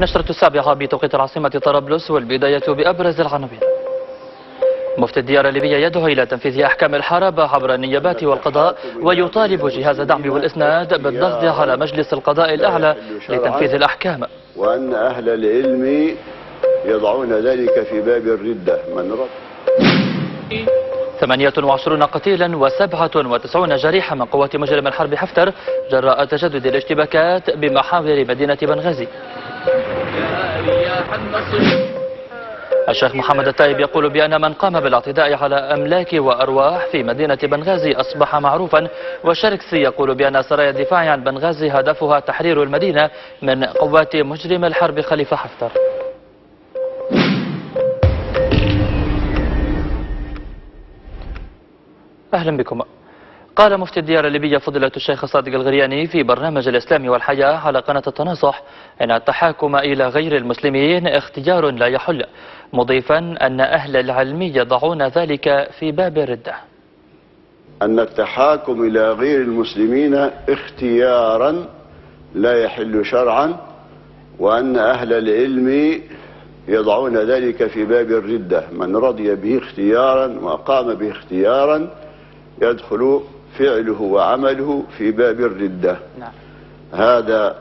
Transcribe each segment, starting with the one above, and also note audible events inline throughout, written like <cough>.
نشرة السابعة بتوقيت العاصمة طرابلس والبداية بأبرز العناوين. مفتي الديار الليبية يدعو إلى تنفيذ أحكام الحرب عبر النيابات والقضاء ويطالب جهاز الدعم والإسناد بالضغط على مجلس القضاء الأعلى لتنفيذ الأحكام. وأن أهل العلم يضعون ذلك في باب الردة. من رد؟ 28 قتيلا و97 جريحا من قوات مجرم الحرب حفتر جراء تجدد الاشتباكات بمحاور مدينة بنغازي. الشيخ محمد التايب يقول بأن من قام بالاعتداء على أملاك وأرواح في مدينة بنغازي أصبح معروفا وشركسي يقول بأن سرايا الدفاع عن بنغازي هدفها تحرير المدينة من قوات مجرم الحرب خليفة حفتر. أهلا بكم. قال مفتي الديار الليبية فضيلة الشيخ صادق الغرياني في برنامج الإسلام والحياة على قناة التناصح أن التحاكم إلى غير المسلمين اختيار لا يحل مضيفا أن أهل العلم يضعون ذلك في باب الردة. أن التحاكم إلى غير المسلمين اختيارا لا يحل شرعا وأن أهل العلم يضعون ذلك في باب الردة. من رضي به اختيارا وقام به اختيارا يدخل فعله وعمله في باب الردة. نعم. هذا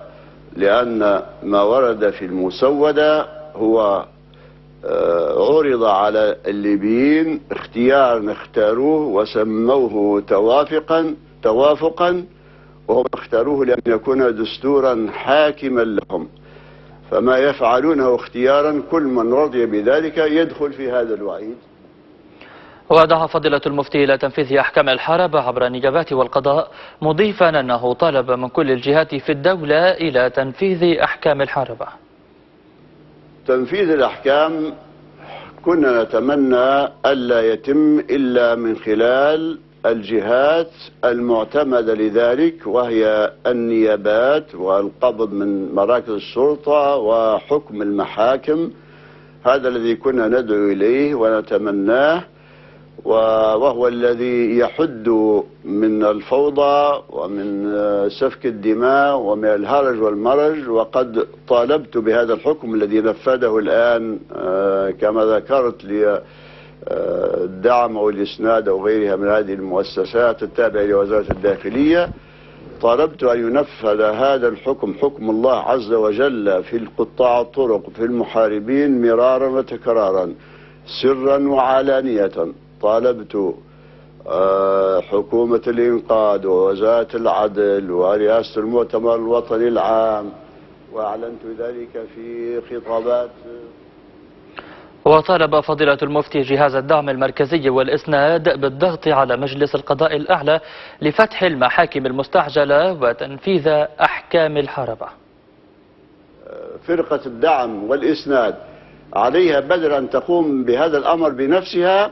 لأن ما ورد في المسودة هو آه، عرض على الليبيين اختيار اختاروه وسموه توافقا توافقا وهم اختاروه لأن يكون دستورا حاكما لهم. فما يفعلونه اختيارا كل من رضي بذلك يدخل في هذا الوعيد. ودعا فضيلة المفتي إلى تنفيذ أحكام الحرب عبر النيابات والقضاء مضيفا أنه طالب من كل الجهات في الدولة إلى تنفيذ أحكام الحرب. تنفيذ الأحكام كنا نتمنى ألا يتم إلا من خلال الجهات المعتمدة لذلك وهي النيابات والقبض من مراكز الشرطة وحكم المحاكم. هذا الذي كنا ندعو إليه ونتمناه. وهو الذي يحد من الفوضى ومن سفك الدماء ومن الهرج والمرج وقد طالبت بهذا الحكم الذي نفذه الآن آه، كما ذكرت لي آه، أو الإسناد أو غيرها من هذه المؤسسات التابعة لوزارة الداخلية. طالبت أن ينفذ هذا الحكم حكم الله عز وجل في القطاع الطرق في المحاربين مرارا وتكرارا سرا وعلانية. طالبت آه، حكومة الإنقاذ ووزارة العدل ورئاسة المؤتمر الوطني العام وأعلنت ذلك في خطابات. وطالب فضيلة المفتي جهاز الدعم المركزي والإسناد بالضغط على مجلس القضاء الأعلى لفتح المحاكم المستعجلة وتنفيذ أحكام الحربة. فرقة الدعم والإسناد عليها بدل أن تقوم بهذا الأمر بنفسها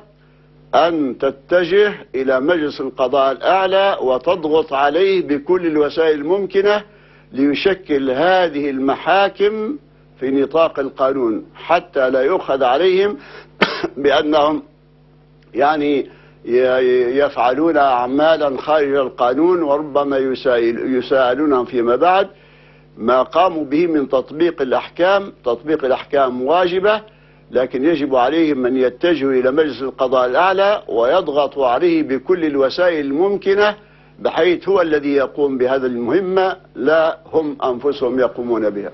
أن تتجه إلى مجلس القضاء الأعلى وتضغط عليه بكل الوسائل الممكنة ليشكل هذه المحاكم في نطاق القانون حتى لا يؤخذ عليهم <coughs> بأنهم يعني يفعلون أعمالا خارج القانون وربما يسائلونهم فيما بعد ما قاموا به من تطبيق الأحكام. تطبيق الأحكام واجبة. لكن يجب عليهم أن يتجهوا إلى مجلس القضاء الأعلى ويضغطوا عليه بكل الوسائل الممكنة بحيث هو الذي يقوم بهذا المهمة لا هم أنفسهم يقومون بها.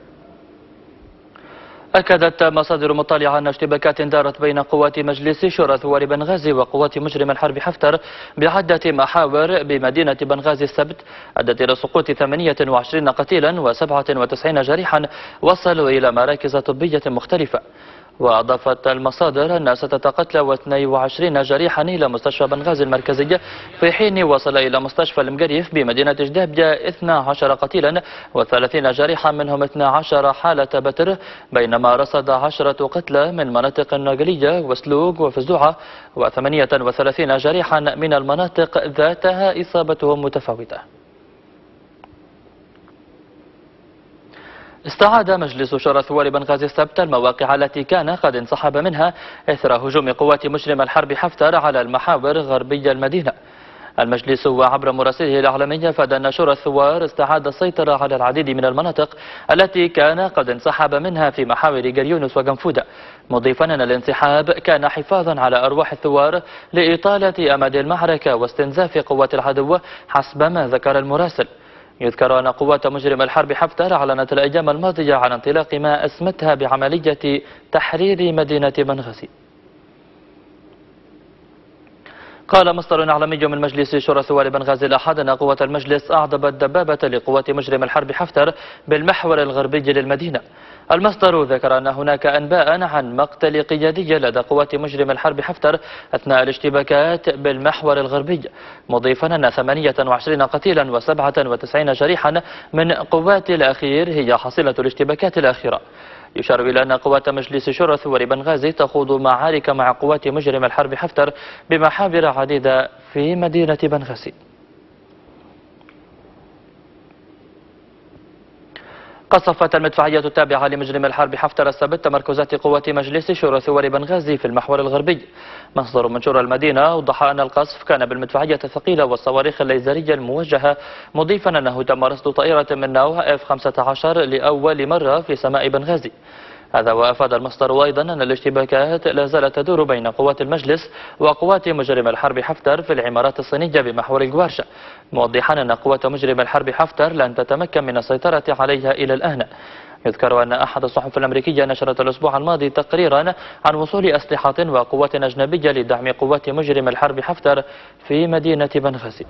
أكدت مصادر مطلعة أن اشتباكات دارت بين قوات مجلس شورى ثوار بنغازي وقوات مجرم الحرب حفتر بعدة محاور بمدينة بنغازي السبت أدت إلى سقوط 28 قتيلا و97 جريحا وصلوا إلى مراكز طبية مختلفة. وأضافت المصادر أن ستة قتلى و22 جريحا إلى مستشفى بنغازي المركزي في حين وصل إلى مستشفى المقريف بمدينة جدابيا 12 قتيلا و30 جريحا منهم 12 حالة بتر بينما رصد 10 قتلى من مناطق الناقلية وسلوق وفزوعة و38 جريحا من المناطق ذاتها إصابتهم متفاوتة. استعاد مجلس شورى ثوار بنغازي السبت المواقع التي كان قد انسحب منها إثر هجوم قوات مجرم الحرب حفتر على المحاور غربي المدينة. المجلس وعبر مراسله الإعلامية أفاد أن شورى الثوار استعاد السيطرة على العديد من المناطق التي كان قد انسحب منها في محاور جريونس وقنفودة مضيفا أن الانسحاب كان حفاظا على أرواح الثوار لإطالة أمد المعركة واستنزاف قوات العدو حسب ما ذكر المراسل. يذكر أن قوات مجرم الحرب حفتر أعلنت الأيام الماضية عن انطلاق ما أسمتها بعملية تحرير مدينة بنغازي قال مصدر إعلامي من مجلس شورى ثوار بنغازي الأحد أن قوة المجلس أعضبت دبابة لقوات مجرم الحرب حفتر بالمحور الغربي للمدينة. المصدر ذكر أن هناك أنباء عن مقتل قيادي لدى قوات مجرم الحرب حفتر أثناء الاشتباكات بالمحور الغربي مضيفا أن 28 قتيلا و97 جريحا من قوات الأخير هي حصيلة الاشتباكات الأخيرة. يشار إلى أن قوات مجلس شورى ثور بنغازي تخوض معارك مع قوات مجرم الحرب حفتر بمحاور عديدة في مدينة بنغازي. قصفت المدفعية التابعة لمجرم الحرب حفتر السبت تمركزات قوات مجلس شورى ثور بنغازي في المحور الغربي. مصدر من شورى المدينة أوضح أن القصف كان بالمدفعية الثقيلة والصواريخ الليزرية الموجهة مضيفا أنه تم رصد طائرة من نوع F-15 لأول مرة في سماء بنغازي. هذا وأفاد المصدر أيضا أن الاشتباكات لا زالت تدور بين قوات المجلس وقوات مجرم الحرب حفتر في العمارات الصينية بمحور الجوارشة موضحا أن قوات مجرم الحرب حفتر لن تتمكن من السيطرة عليها إلى الآن. يذكر أن أحد الصحف الأمريكية نشرت الأسبوع الماضي تقريرا عن وصول أسلحة وقوات أجنبية لدعم قوات مجرم الحرب حفتر في مدينة بنغازي.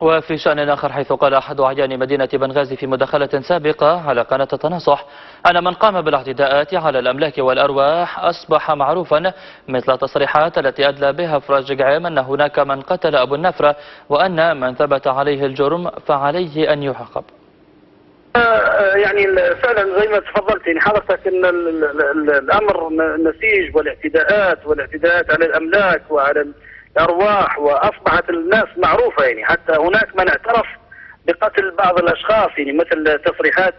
وفي شأن آخر حيث قال أحد أعيان مدينة بنغازي في مداخلة سابقة على قناة التناصح أن من قام بالاعتداءات على الأملاك والأرواح أصبح معروفا مثل التصريحات التي أدلى بها فراج جعيم أن هناك من قتل أبو النفرة وأن من ثبت عليه الجرم فعليه أن يعاقب يعني فعلا زي ما تفضلت يعني حضرتك إن الأمر نسيج والاعتداءات والاعتداءات على الأملاك وعلى الارواح وأصبحت الناس معروفة يعني. حتى هناك من اعترف بقتل بعض الأشخاص يعني مثل تصريحات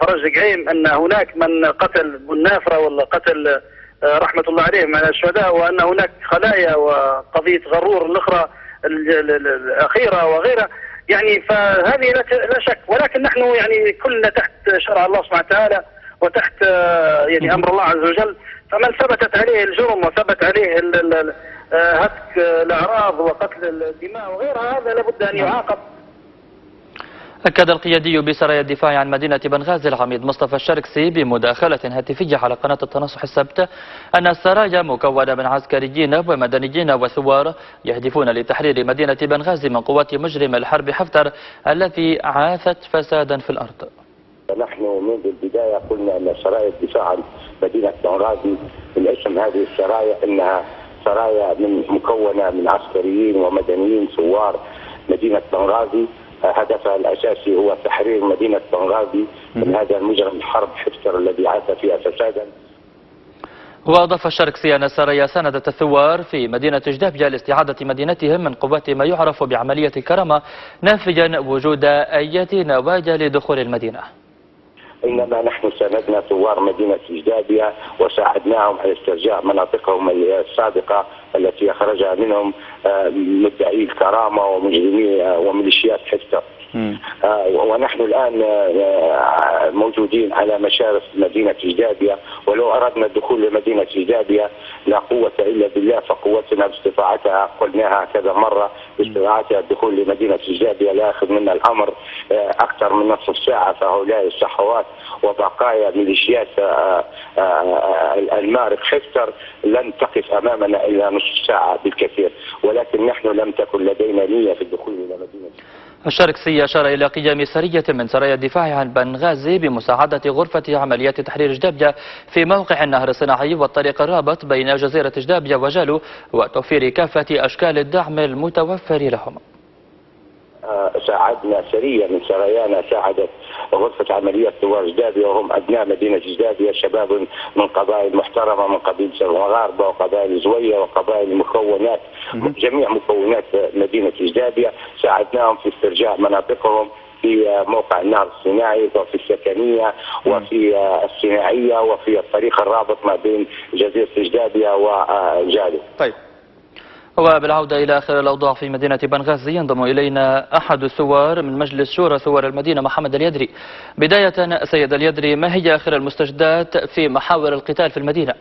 فرج قعيم أن هناك من قتل بنافره ولا قتل رحمة الله عليه من الشهداء وأن هناك خلايا وقضية غرور الأخرى الأخيرة وغيرها. يعني فهذه لا شك. ولكن نحن يعني كلنا تحت شرع الله سبحانه وتعالى وتحت يعني أمر الله عز وجل فمن ثبتت عليه الجرم وثبت عليه هتك الأعراض وقتل الدماء وغيرها هذا لابد أن يعاقب. أكد القيادي بسرايا الدفاع عن مدينة بنغازي العميد مصطفى الشركسي بمداخلة هاتفية على قناة التنصح السبت أن السرايا مكونة من عسكريين ومدنيين وثوار يهدفون لتحرير مدينة بنغازي من قوات مجرم الحرب حفتر التي عاثت فسادا في الأرض. نحن منذ البداية قلنا أن سرايا الدفاع عن مدينة بنغازي الاسم هذه السرايا أنها سرايا من مكونة من عسكريين ومدنيين ثوار مدينة بنغازي هدفها الأساسي هو تحرير مدينة بنغازي من هذا المجرم الحرب حفتر الذي عاث فيها فسادا وأضاف الشركسي أن سرايا ساندت الثوار في مدينة جدابيا لاستعادة مدينتهم من قوات ما يعرف بعملية كرامة نافيا وجود أي نواجا لدخول المدينة. إنما نحن ساندنا ثوار مدينة جدابيا وساعدناهم على استرجاع مناطقهم السابقة التي أخرجها منهم مدعي الكرامه ومجرمي وميليشيات حفتر. ونحن الآن موجودين على مشارف مدينة جدابيا ولو أردنا الدخول لمدينة جدابيا لا قوة إلا بالله فقوتنا باستطاعتها قلناها كذا مرة باستطاعتها الدخول لمدينة جدابيا لا ياخذ منا الأمر أكثر من نصف ساعة فهؤلاء الصحوات وبقايا ميليشيات المارق حفتر لن تقف أمامنا إلا نصف ساعة بالكثير ولكن نحن لم تكن لدينا نية في الدخول إلى مدينة. الشركسي أشار إلى قيام سرية من سرايا الدفاع عن بنغازي بمساعدة غرفة عمليات تحرير جدابيا في موقع النهر الصناعي والطريق الرابط بين جزيرة جدابيا وجالو وتوفير كافة أشكال الدعم المتوفر لهم. ساعدنا سريه من سرايانا ساعدت غرفة عمليات ثوار جدابيه وهم ابناء مدينة جدابيه شباب من قبائل محترمة من قبيله المغاربه وقبائل زوية وقبائل مكونات جميع مكونات مدينة جدابية. ساعدناهم في استرجاع مناطقهم في موقع النهر الصناعي وفي السكنية وفي الصناعية وفي الطريق الرابط ما بين جزيرة جدابية وجالب. طيب. وبالعودة إلى آخر الأوضاع في مدينة بنغازي ينضم إلينا أحد الثوار من مجلس شورى ثوار المدينة محمد اليدري. بداية سيد اليدري ما هي آخر المستجدات في محاور القتال في المدينة؟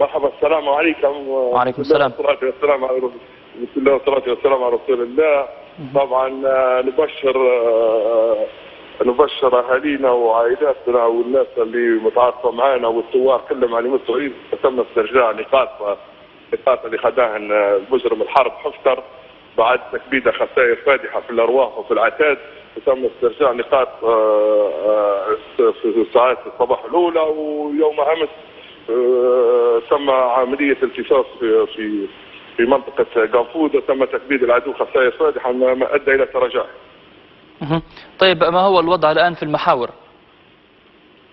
مرحبا. السلام عليكم. وعليكم السلام. والصلاة والسلام على رسول الله والصلاة والسلام على رسول الله. طبعا آه، نبشر آه، نبشر أهالينا وعائلاتنا والناس اللي متعاطفة معنا والثوار كلهم على مستوى تم استرجاع نقاط نقاط اللي خداهن المجرم الحرب حفتر بعد تكبيده خسائر فادحة في الأرواح وفي العتاد وتم استرجاع نقاط آه، آه، في ساعات الصباح الأولى ويوم أمس آه، تم عملية التفاف في في في منطقة قنفود وتم تكبيد العدو خسائر فادحة ما أدى إلى تراجعه. مهم. طيب ما هو الوضع الآن في المحاور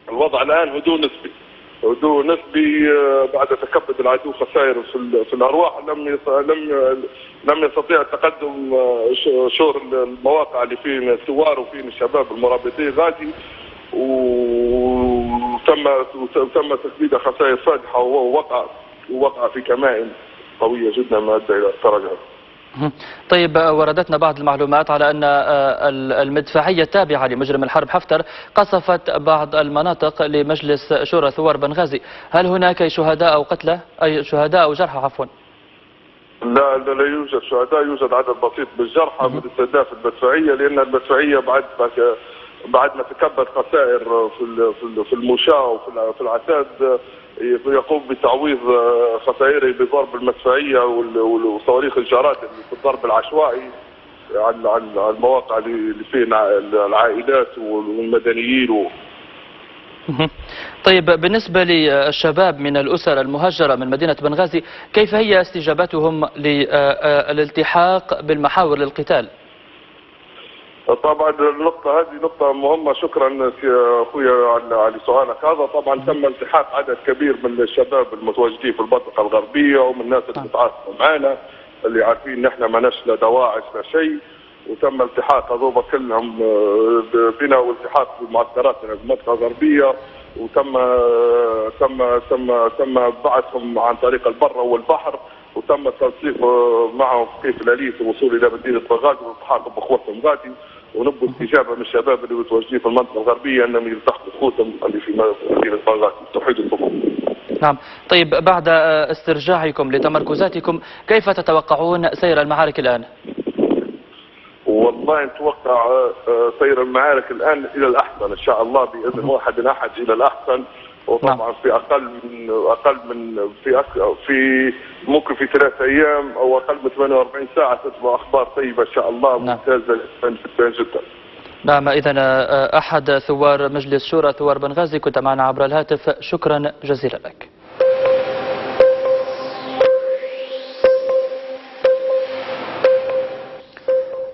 الوضع الآن هدوء نسبي هدوء نسبي آه، بعد تكبد العدو خسائر في, ال- في الأرواح لم لم لم يستطيع التقدم آه، شور المواقع اللي فيه الثوار وفيه الشباب المرابطين غازي وتم وتم تكبيد خسائر فادحة ووقع ووقع في كمائن قوية جدا ما أدى إلى التراجع. طيب آه، وردتنا بعض المعلومات على أن آه، ال- المدفعية التابعة لمجرم الحرب حفتر قصفت بعض المناطق لمجلس شورى ثوار بنغازي. هل هناك شهداء أو قتلى؟ أي شهداء أو جرحى عفوا. لا لا, لا يوجد شهداء يوجد عدد بسيط بالجرحى من استهداف المدفعية لأن المدفعية بعد بعد- ما تكبد خسائر في في ال- في المشاة وفي ال- في العتاد يقوم بتعويض خسائره بضرب المدفعية وصواريخ الجارات اللي في الضرب العشوائي على على المواقع اللي الع- العائلات والمدنيين. طيب بالنسبة للشباب من الأسر المهجرة من مدينة بنغازي كيف هي استجابتهم للالتحاق بالمحاور للقتال طبعا النقطة هذه نقطة مهمة. شكرا اخويا على على سؤالك هذا. طبعا تم التحاق عدد كبير من الشباب المتواجدين في المنطقة الغربية ومن الناس اللي بتتعاطفوا معنا اللي عارفين ان إحنا ما لا دواعش لا شيء. وتم التحاق هذول كلهم آه، بنا والتحاق بمعسكراتنا في المنطقة الغربية. وتم آه، تم تم تم بعثهم عن طريق البر والبحر. وتم التنسيق آه، معهم كيف الاليه الوصول إلى مدينة بغداد والالتحاق بأخوتهم غادي. ونبوا استجابة من الشباب اللي متواجدين في المنطقة الغربية أنهم يلتحقوا باخوتهم اللي في مدينه بغداد توحيد الصفوف. نعم. طيب بعد آه، استرجاعكم لتمركزاتكم كيف تتوقعون سير المعارك الآن؟ والله نتوقع آه، آه، سير المعارك الآن إلى الأحسن إن شاء الله بإذن واحد أحد إلى الأحسن. وطبعا في أقل من أقل من في أك... في ممكن في ثلاث أيام أو أقل من 48 ساعة تسمع أخبار طيبة إن شاء الله نعم. ممتازة جدا جدا. نعم إذا آه، أحد ثوار مجلس شورى ثوار بنغازي كنت معنا عبر الهاتف شكرا جزيلا لك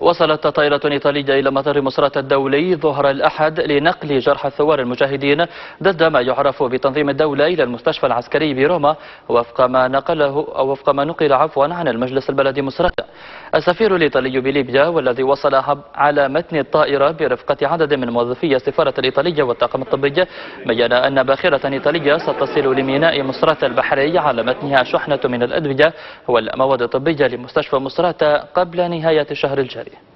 وصلت طائرة إيطالية إلى مطار مصرات الدولي ظهر الأحد لنقل جرحى الثوار المجاهدين ضد ما يعرف بتنظيم الدولة إلى المستشفى العسكري برoma وفق ما نقله أو وفق ما نقل عفوا عن المجلس البلدي مصرات السفير الإيطالي بليبيا والذي وصل على متن الطائرة برفقة عدد من موظفي السفارة الإيطالية والطاقم الطبي بين أن باخرة إيطالية ستصل لميناء مصرات البحري على متنها شحنة من الأدوية والمواد الطبية لمستشفى مصرات قبل نهاية الشهر الجاري.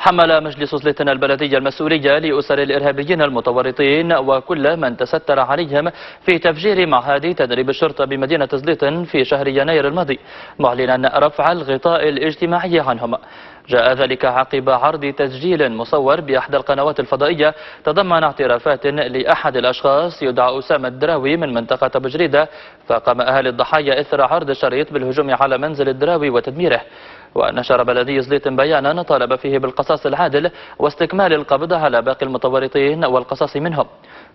حمل مجلس سلطنة البلدية المسؤولية لأسر الإرهابيين المتورطين وكل من تستر عليهم في تفجير معهد تدريب الشرطة بمدينة زليطن في شهر يناير الماضي معلنا رفع الغطاء الاجتماعي عنهم. جاء ذلك عقب عرض تسجيل مصور بأحدى القنوات الفضائية تضمن اعترافات لأحد الأشخاص يدعى أسامة الدراوي من منطقة أبو جريدة فقام أهالي الضحايا إثر عرض شريط بالهجوم على منزل الدراوي وتدميره. ونشر بلدي زليطن بيانا طالب فيه بالقصاص العادل واستكمال القبض على باقي المتورطين والقصاص منهم.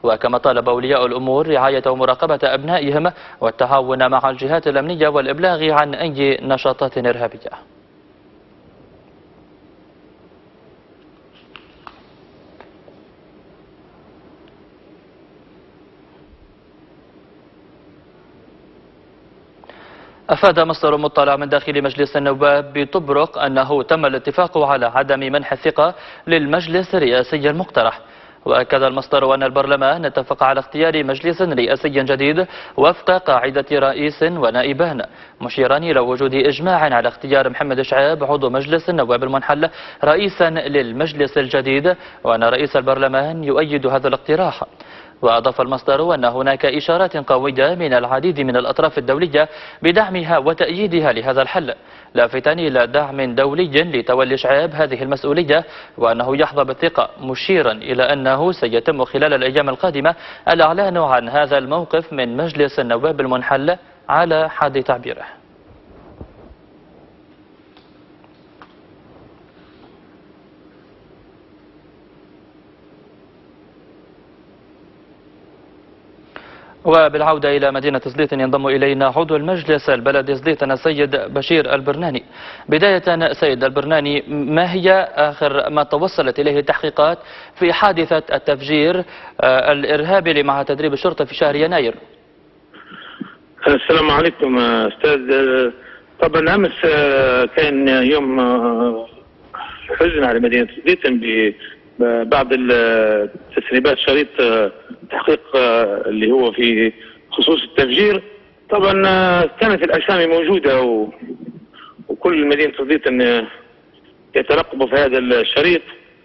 وكما طالب أولياء الأمور رعاية ومراقبة أبنائهم والتعاون مع الجهات الأمنية والإبلاغ عن أي نشاطات إرهابية. أفاد مصدر مطلع من داخل مجلس النواب بطبرق أنه تم الاتفاق على عدم منح الثقة للمجلس الرئاسي المقترح. وأكد المصدر أن البرلمان اتفق على اختيار مجلس رئاسي جديد وفق قاعدة رئيس ونائبان مشيرا إلى وجود إجماع على اختيار محمد شعيب عضو مجلس النواب المنحل رئيسا للمجلس الجديد وأن رئيس البرلمان يؤيد هذا الاقتراح. وأضاف المصدر أن هناك إشارات قوية من العديد من الأطراف الدولية بدعمها وتأييدها لهذا الحل. لافتا إلى دعم دولي لتولي شعيب هذه المسؤولية وأنه يحظى بالثقة مشيرا إلى أنه سيتم خلال الأيام القادمة الإعلان عن هذا الموقف من مجلس النواب المنحل على حد تعبيره وبالعودة إلى مدينة زليت ينضم إلينا عضو المجلس البلدي زليت السيد بشير البرناني. بداية سيد البرناني ما هي آخر ما توصلت إليه التحقيقات في حادثة التفجير آه، الإرهابي لمعهد تدريب الشرطة في شهر يناير؟ السلام عليكم أستاذ. طبعا أمس آه، كان يوم آه، حزن على مدينة زيتن ببعض التسريبات شريط آه، تحقيق آه، اللي هو في خصوص التفجير طبعا آه، كانت الاسامي موجودة و- وكل مدينه زيتن يترقبوا في هذا الشريط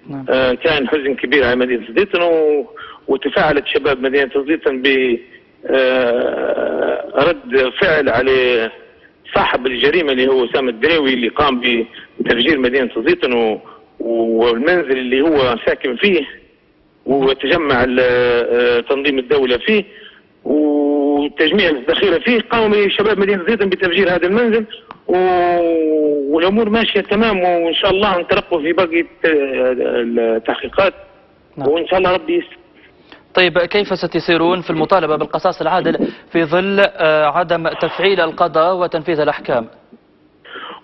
نعم. آه، كان حزن كبير على مدينة زيتن و... وتفاعلت شباب مدينة زيتن ب آه، رد فعل على صاحب الجريمة اللي هو أسامة الدريوي اللي قام بتفجير مدينة زيتن و... والمنزل اللي هو ساكن فيه وتجمع آه، تنظيم الدولة فيه وتجميع الذخيرة فيه قاموا شباب مدينة زيتن بتفجير هذا المنزل و... والأمور ماشية تمام وإن شاء الله نترقب في باقي التحقيقات نعم. وإن شاء الله ربي يستر طيب كيف ستسيرون في المطالبة بالقصاص العادل في ظل آه، عدم تفعيل القضاء وتنفيذ الأحكام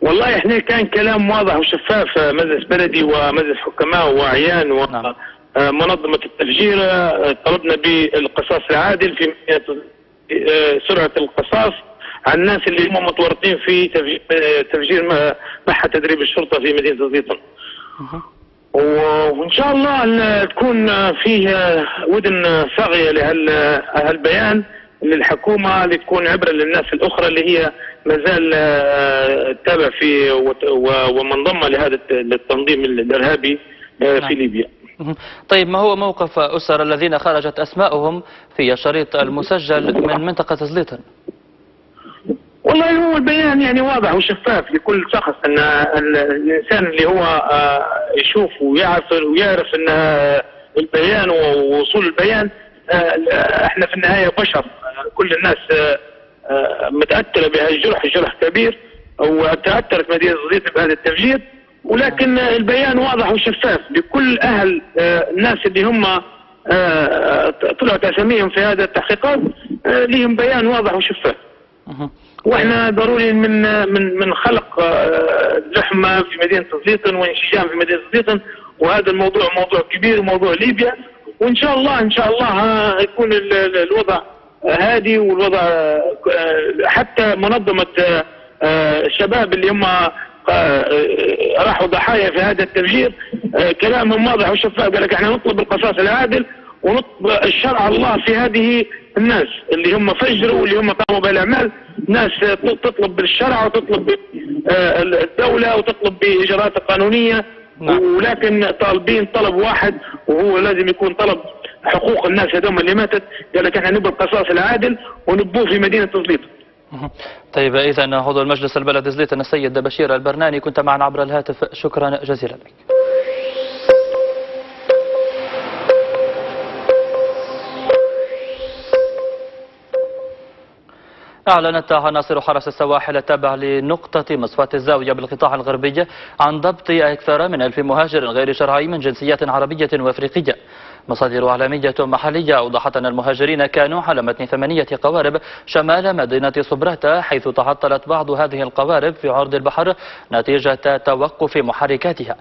والله إحنا كان كلام واضح وشفاف آه، مجلس بلدي ومجلس حكماء وأعيان نعم. ومنظمة التفجير آه، طلبنا بالقصاص العادل في آه، سرعة القصاص عن الناس اللي هم متورطين في تفجير, آه، معهد تدريب الشرطة في مدينة و- وإن شاء الله ال- تكون آه، فيه آه، ودن آه، صاغيه لهالبيان للحكومة لتكون عبرة للناس الأخرى اللي هي ما زال آه، تتابع في ومنضمة لهذا الت- التنظيم الإرهابي آه، نعم. في ليبيا. طيب ما هو موقف أسر الذين خرجت أسماؤهم في الشريط المسجل من منطقة زليتن والله هو البيان يعني واضح وشفاف لكل شخص أن ال- الإنسان اللي هو آه، يشوف ويعرف ويعرف أن آه، البيان ووصول البيان آه، إحنا في النهاية بشر. كل الناس متأثرة بهالجرح الجرح كبير وتأثرت مدينة زيت بهذا التفجير. ولكن البيان واضح وشفاف لكل أهل آه، الناس اللي هم آه، طلعت أساميهم في هذا التحقيقات آه، لهم بيان واضح وشفاف. وإحنا ضروري من من من خلق لحمه في مدينة زيتون وانسجام في مدينة زيتون. وهذا الموضوع موضوع كبير وموضوع ليبيا. وإن شاء الله إن شاء الله يكون ال- ال- الوضع هادي والوضع حتى منظمة الشباب اللي هم راحوا ضحايا في هذا التفجير. آه، كلامهم واضح. وشفاف قال لك إحنا نطلب القصاص العادل ونطلب الشرع الله في هذه الناس اللي هم فجروا واللي هم قاموا بالأعمال. ناس تطلب بالشرع وتطلب آه، الدولة وتطلب بإجراءات قانونية. نعم. ولكن طالبين طلب واحد وهو لازم يكون طلب حقوق الناس هذول اللي ماتت. قال لك إحنا نبغى القصاص العادل ونبوه في مدينة مهم. طيب إذا عضو المجلس البلدي زليتن السيد بشير البرناني كنت معنا عبر الهاتف. شكرا جزيلا لك. أعلنت عناصر حرس السواحل التابع لنقطة مصفاة الزاوية بالقطاع الغربي عن ضبط أكثر من ألف مهاجر غير شرعي من جنسيات عربية وأفريقية. مصادر إعلامية محلية أوضحت أن المهاجرين كانوا على متن ثمانية قوارب شمال مدينة صبراتة حيث تعطلت بعض هذه القوارب في عرض البحر نتيجة توقف محركاتها.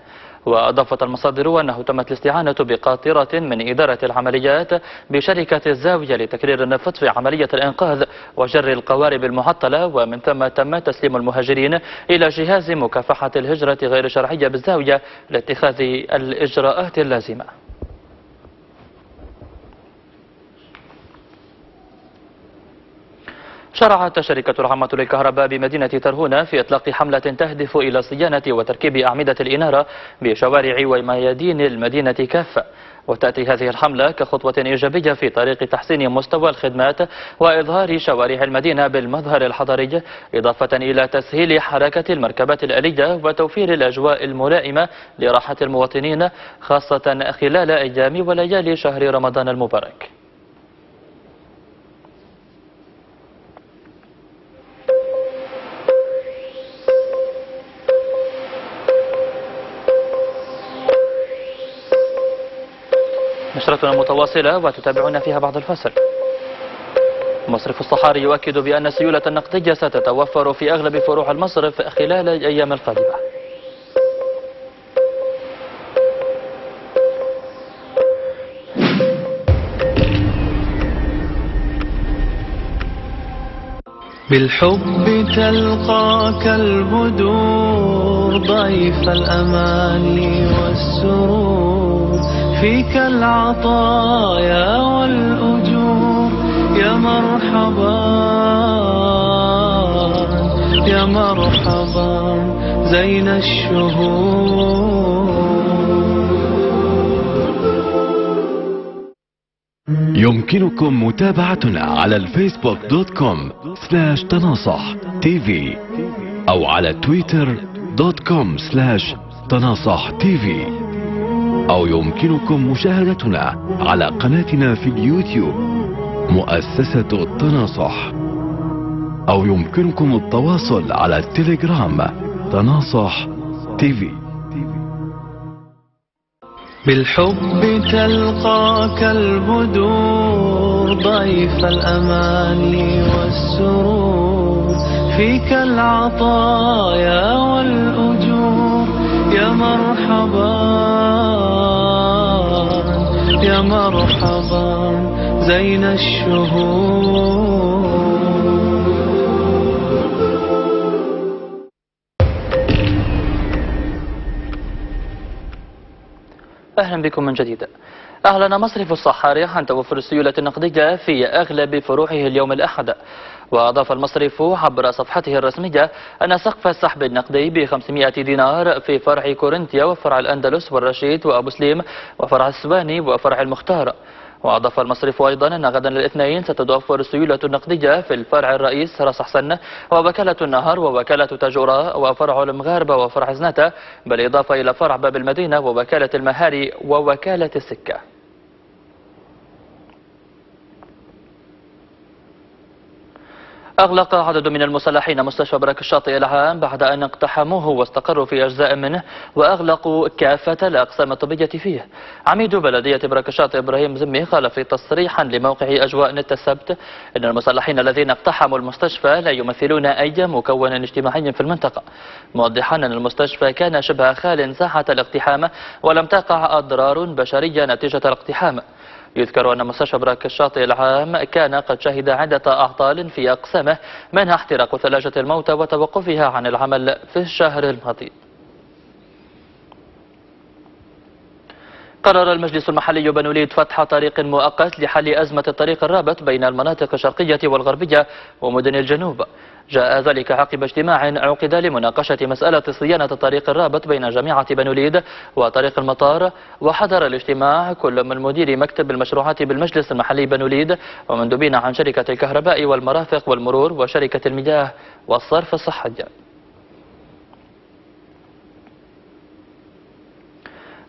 وأضافت المصادر أنه تمت الاستعانة بقاطرة من إدارة العمليات بشركة الزاوية لتكرير النفط في عملية الإنقاذ وجر القوارب المعطلة. ومن ثم تم تسليم المهاجرين إلى جهاز مكافحة الهجرة غير الشرعية بالزاوية لاتخاذ الإجراءات اللازمة. شرعت الشركة العامة للكهرباء بمدينة ترهونة في إطلاق حملة تهدف إلى صيانة وتركيب أعمدة الإنارة بشوارع وميادين المدينة كافة. وتأتي هذه الحملة كخطوة إيجابية في طريق تحسين مستوى الخدمات وإظهار شوارع المدينة بالمظهر الحضري إضافة إلى تسهيل حركة المركبات الآلية وتوفير الأجواء الملائمة لراحة المواطنين خاصة خلال أيام وليالي شهر رمضان المبارك. نشرتنا متواصلة وتتابعون فيها بعض الفصل. مصرف الصحاري يؤكد بأن السيولة النقدية ستتوفر في أغلب فروع المصرف خلال الأيام القادمة. بالحب تلقاك البدور ضيف الأماني والسرور. فيك العطايا والأجور. يا مرحبا يا مرحبا زين الشهور. يمكنكم متابعتنا على الفيسبوك dot com slash تناصح TV أو على تويتر dot com slash تناصح TV. أو يمكنكم مشاهدتنا على قناتنا في اليوتيوب مؤسسة التناصح أو يمكنكم التواصل على التليجرام تناصح TV بالحب تلقاك البدور ضيف الأماني والسرور. فيك العطايا والأجور يا مرحبا. مرحبا زين الشهور أهلا بكم من جديد. أعلن مصرف الصحاري عن توفر السيولة النقدية في أغلب فروعه اليوم الأحد. وأضاف المصرف عبر صفحته الرسمية أن سقف السحب النقدي ب 500 دينار في فرع كورنثيا وفرع الأندلس والرشيد وأبو سليم وفرع السواني وفرع المختار. وأضاف المصرف أيضا أن غدا الاثنين ستتوفر السيولة النقدية في الفرع الرئيس راس حسن ووكالة النهر ووكالة تاجورة وفرع المغاربة وفرع زناتة بالإضافة إلى فرع باب المدينة ووكالة المهاري ووكالة السكة. أغلق عدد من المسلحين مستشفى برك الشاطئ العام بعد أن اقتحموه واستقروا في أجزاء منه وأغلقوا كافة الأقسام الطبية فيه. عميد بلدية برك الشاطئ إبراهيم زمي قال في تصريحا لموقع أجواء نت السبت أن المسلحين الذين اقتحموا المستشفى لا يمثلون أي مكون اجتماعي في المنطقة. موضحا أن المستشفى كان شبه خال ساحة الاقتحام ولم تقع أضرار بشرية نتيجة الاقتحام. يذكر أن مستشفى براك الشاطئ العام كان قد شهد عدة أعطال في أقسامه منها احتراق ثلاجة الموتى وتوقفها عن العمل في الشهر الماضي. قرر المجلس المحلي بنوليد فتح طريق مؤقت لحل أزمة الطريق الرابط بين المناطق الشرقية والغربية ومدن الجنوب. جاء ذلك عقب اجتماع عقد لمناقشة مسألة صيانة الطريق الرابط بين جامعة بنوليد وطريق المطار وحضر الاجتماع كل من مدير مكتب المشروعات بالمجلس المحلي بنوليد ومندوبين عن شركة الكهرباء والمرافق والمرور وشركة المياه والصرف الصحي.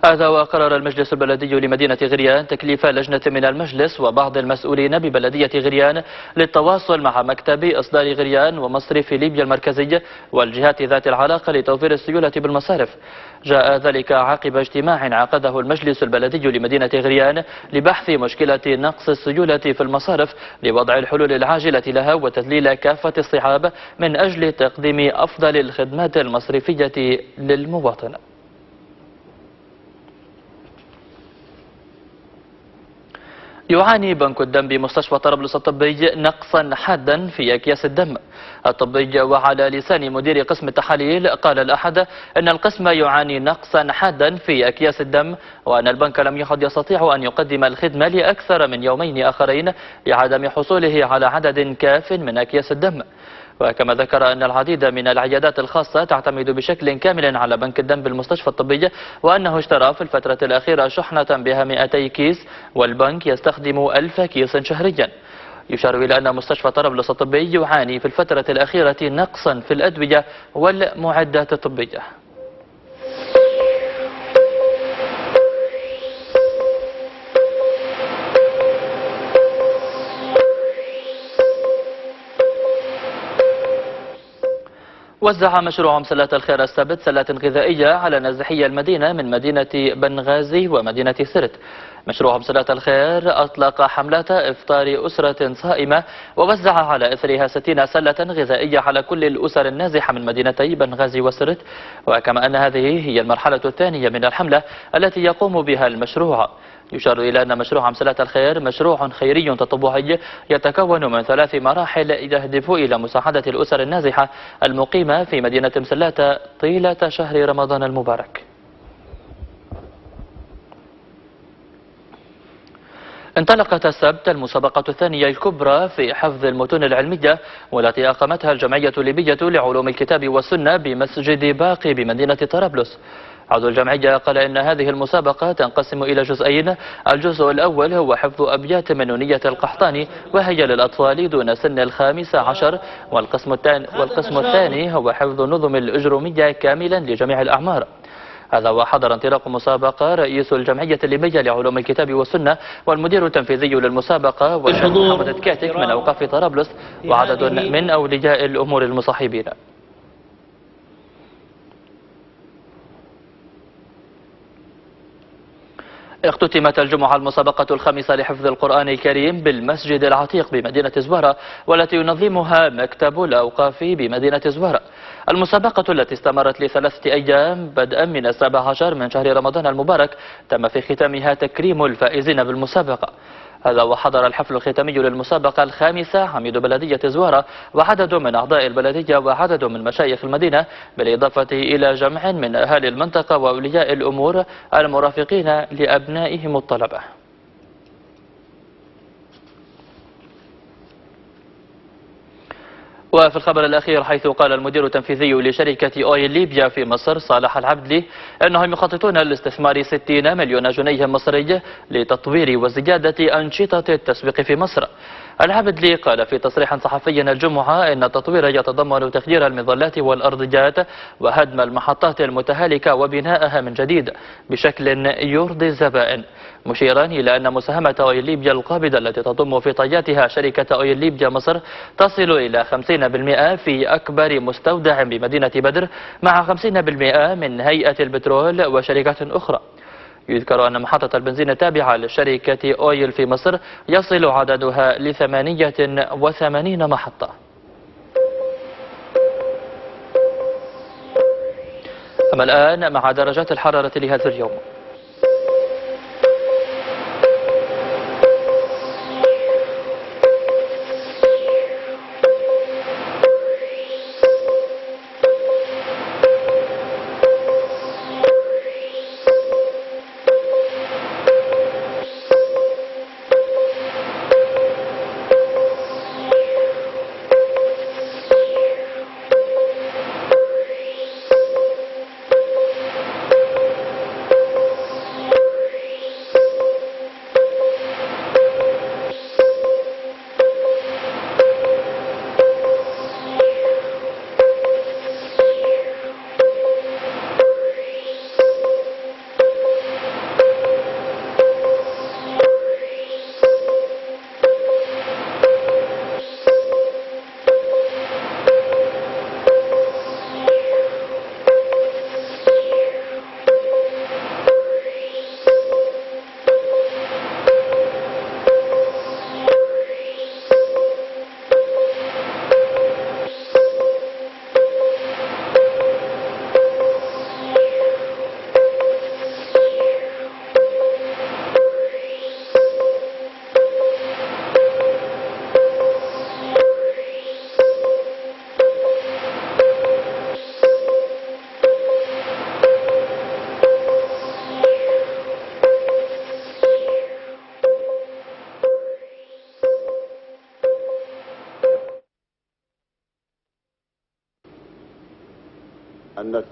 هذا وقرر المجلس البلدي لمدينة غريان تكليف لجنة من المجلس وبعض المسؤولين ببلدية غريان للتواصل مع مكتب إصدار غريان ومصرف ليبيا المركزي والجهات ذات العلاقة لتوفير السيولة بالمصارف. جاء ذلك عقب اجتماع عقده المجلس البلدي لمدينة غريان لبحث مشكلة نقص السيولة في المصارف لوضع الحلول العاجلة لها وتذليل كافة الصعاب من أجل تقديم أفضل الخدمات المصرفية للمواطن يعاني بنك الدم بمستشفى طرابلس الطبي نقصا حادا في أكياس الدم. الطبي وعلى لسان مدير قسم التحاليل قال الأحد أن القسم يعاني نقصا حادا في أكياس الدم وأن البنك لم يعد يستطيع أن يقدم الخدمة لأكثر من يومين آخرين لعدم حصوله على عدد كاف من أكياس الدم. وكما ذكر أن العديد من العيادات الخاصة تعتمد بشكل كامل على بنك الدم بالمستشفى الطبي وأنه اشترى في الفترة الأخيرة شحنة بها 200 كيس والبنك يستخدم 1000 كيس شهريا. يشار إلى أن مستشفى طرابلس الطبي يعاني في الفترة الأخيرة نقصا في الأدوية والمعدات الطبية. وزع مشروع مسلات الخير السبت سلات غذائية على نازحي المدينة من مدينة بنغازي ومدينة سرت. مشروع مسلات الخير أطلق حملة إفطار أسرة صائمة ووزع على إثرها 60 سلة غذائية على كل الأسر النازحة من مدينتي بنغازي وسرت. وكما أن هذه هي المرحلة الثانية من الحملة التي يقوم بها المشروع. يشار إلى أن مشروع مسلات الخير مشروع خيري تطوعي يتكون من ثلاث مراحل يهدف إلى مساعدة الأسر النازحة المقيمة في مدينة مسلات طيلة شهر رمضان المبارك. انطلقت السبت المسابقة الثانية الكبرى في حفظ المتون العلمية والتي أقامتها الجمعية الليبية لعلوم الكتاب والسنة بمسجد باقي بمدينة طرابلس. عضو الجمعية قال إن هذه المسابقة تنقسم إلى جزئين. الجزء الأول هو حفظ أبيات من نونية القحطاني وهي للأطفال دون سن الخامس عشر. والقسم الثاني, والقسم الثاني هو حفظ نظم الأجرومية كاملا لجميع الأعمار. هذا وحضر انطلاق مسابقة رئيس الجمعية الليبية لعلوم الكتاب والسنة والمدير التنفيذي للمسابقة محمد الكاتك من أوقاف طرابلس وعدد من أولياء الأمور المصاحبين. اختتمت الجمعة المسابقة الخامسة لحفظ القرآن الكريم بالمسجد العتيق بمدينة زوارة والتي ينظمها مكتب الأوقاف بمدينة زوارة المسابقة التي استمرت لثلاثة أيام بدءا من السابع عشر من شهر رمضان المبارك تم في ختامها تكريم الفائزين بالمسابقة. هذا وحضر الحفل الختامي للمسابقة الخامسة عميد بلدية زوارة وعدد من أعضاء البلدية وعدد من مشايخ المدينة بالإضافة إلى جمع من أهالي المنطقة وأولياء الأمور المرافقين لأبنائهم الطلبة. وفي الخبر الأخير حيث قال المدير التنفيذي لشركة أويل ليبيا في مصر صالح العبدلي أنهم يخططون لاستثمار 60 مليون جنيه مصري لتطوير وزيادة أنشطة التسويق في مصر. العبدلي قال في تصريح صحفي الجمعة أن التطوير يتضمن تغيير المظلات والأرضيات وهدم المحطات المتهالكة وبناءها من جديد بشكل يرضي الزبائن. مشيرا إلى أن مساهمة أويل ليبيا القابضة التي تضم في طياتها شركة أويل ليبيا مصر تصل إلى 50% في أكبر مستودع بمدينة بدر مع 50% من هيئة البترول وشركات أخرى. يذكر أن محطة البنزين التابعة لشركة أويل في مصر يصل عددها لثمانية وثمانين محطة. أما الآن مع درجات الحرارة لهذا اليوم.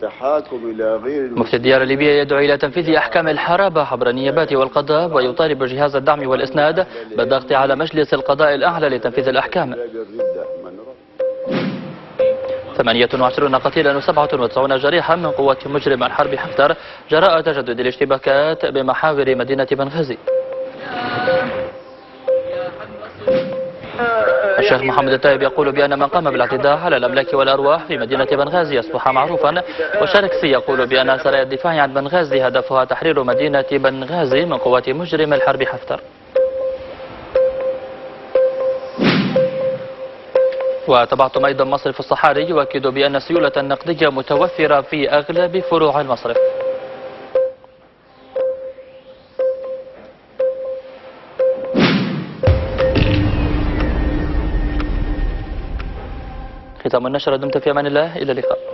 التحاكم إلى غير مفتي الديار الليبية يدعو إلى تنفيذ أحكام الحرابة عبر النيابات والقضاء ويطالب جهاز الدعم والإسناد بالضغط على مجلس القضاء الأعلى لتنفيذ الأحكام. الردة من رد 28 قتيلا و97 جريحا من قوات مجرم الحرب حفتر جراء تجدد الاشتباكات بمحاور مدينة بنغازي. الشيخ محمد التايب يقول بأن من قام بالاعتداء على الأملاك والأرواح في مدينة بنغازي أصبح معروفا وشاركسي يقول بأن سرايا الدفاع عن بنغازي هدفها تحرير مدينة بنغازي من قوات مجرم الحرب حفتر. وتبعتم أيضا مصرف الصحاري يؤكد بأن السيولة النقدية متوفرة في أغلب فروع المصرف ختام النشرة دمت في أمان الله إلى اللقاء.